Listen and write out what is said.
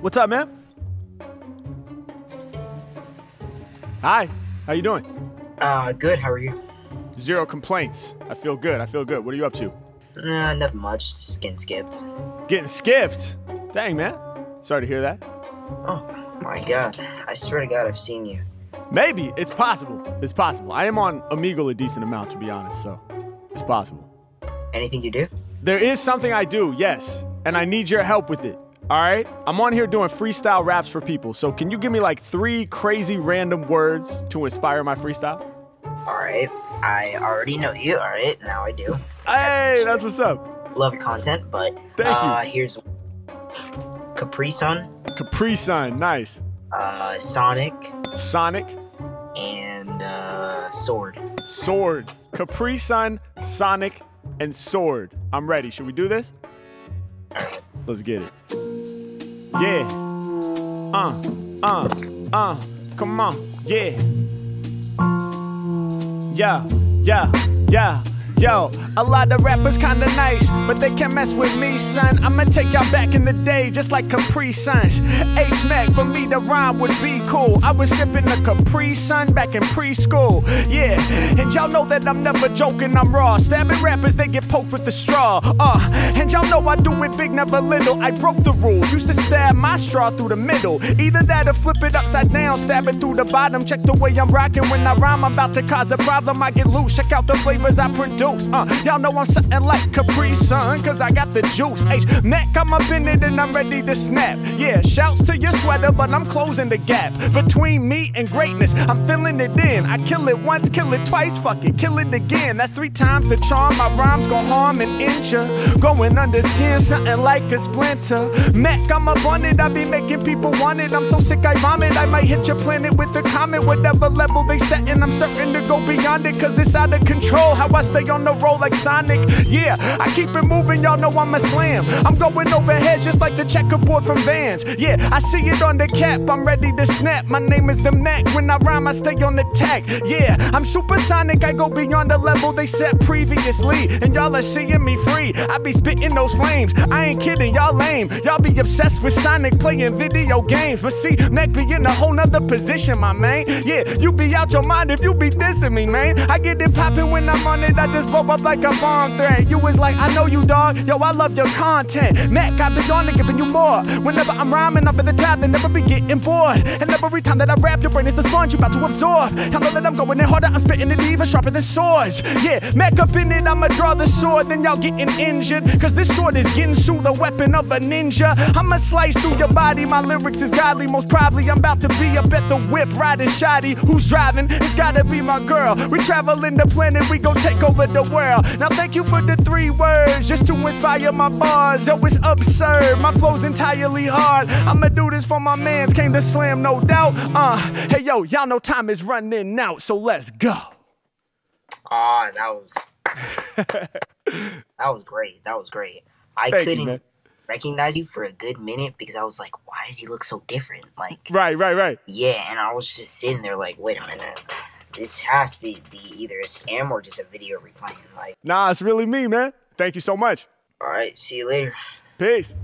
What's up, man? Hi. How you doing? Uh, good. How are you? Zero complaints. I feel good. I feel good. What are you up to? Nah, nothing much. Just getting skipped. Getting skipped. Dang, man. Sorry to hear that. Oh my god. I swear to God, I've seen you. Maybe. It's possible. It's possible. I am on Omegle a decent amount, to be honest, so it's possible. Anything you do? There is something I do, yes, and I need your help with it. All right? I'm on here doing freestyle raps for people, so can you give me like three crazy random words to inspire my freestyle? Alright. I already know you. Alright, now I do. Hey, that's what's up. Love content, but Thank uh, you. here's Capri Sun, Capri Sun, nice. uh, Sonic, Sonic, and uh, Sword. Sword. Capri Sun, Sonic, and Sword. I'm ready. Should we do this? Alright. Let's get it. Yeah. Uh, uh, uh. Come on. Yeah. Yeah, yeah, yeah. Yo, a lot of rappers kinda nice, but they can't mess with me, son. I'ma take y'all back in the day, just like Capri Suns. H Mac, for me to rhyme would be cool. I was sipping the Capri Sun back in preschool. Yeah, and y'all know that I'm never joking, I'm raw. Stabbing rappers, they get poked with the straw. Uh, and y'all know I do it big, never little. I broke the rules, used to stab my straw through the middle. Either that or flip it upside down, stab it through the bottom. Check the way I'm rocking when I rhyme, I'm about to cause a problem. I get loose, check out the flavors I produce. Uh, y'all know I'm something like Capri Sun, cause I got the juice. H Mac, I'm up in it and I'm ready to snap. Yeah, shouts to your sweater, but I'm closing the gap between me and greatness. I'm filling it in. I kill it once, kill it twice, fuck it, kill it again. That's three times the charm. My rhymes gon' harm and injure. Going under skin, something like a splinter. Mac, I'm up on it. I be making people want it. I'm so sick, I vomit. I might hit your planet with a comet, whatever level they setting. I'm certain to go beyond it, cause it's out of control. How I stay on the roll like Sonic. Yeah, I keep it moving, y'all know I'm a slam. I'm going overhead just like the checkerboard from Vans. Yeah, I see it on the cap, I'm ready to snap. My name is the Mac. When I rhyme, I stay on the tack. Yeah, I'm supersonic, I go beyond the level they set previously. And y'all are seeing me free. I be spitting those flames. I ain't kidding, y'all lame. Y'all be obsessed with Sonic playing video games. But see, Mac be in a whole nother position, my man. Yeah, you be out your mind if you be dissing me, man. I get it poppin' when I'm on it, I just blow up like a bomb threat. You was like, I know you, dog. Yo, I love your content. Mac, I be on to giving you more. Whenever I'm rhyming up at the top, they never be getting bored. And every time that I rap, your brain is the sponge you about to absorb. I know that I'm going in harder, I'm spitting it even sharper than swords. Yeah, Mac up in it, I'ma draw the sword, then y'all getting injured. Cause this sword is Ginsu, the weapon of a ninja. I'ma slice through your body, my lyrics is godly. Most probably, I'm about to be up at the whip, riding shoddy. Who's driving? It's gotta be my girl. We traveling the planet, we gon' take over the world. Now thank you for the three words, just to inspire my bars. Yo, it's absurd, my flow's entirely hard. I'ma do this for my mans, came to slam, no doubt. Uh, hey yo, y'all know time is running out, so let's go. Ah, that was that was great. That was great. I Thank couldn't man. recognize you for a good minute because I was like, why does he look so different? Like, Right, right, right. yeah, and I was just sitting there like, wait a minute. This has to be either a scam or just a video replaying. Like, Nah, it's really me, man. Thank you so much. all right, see you later. Peace.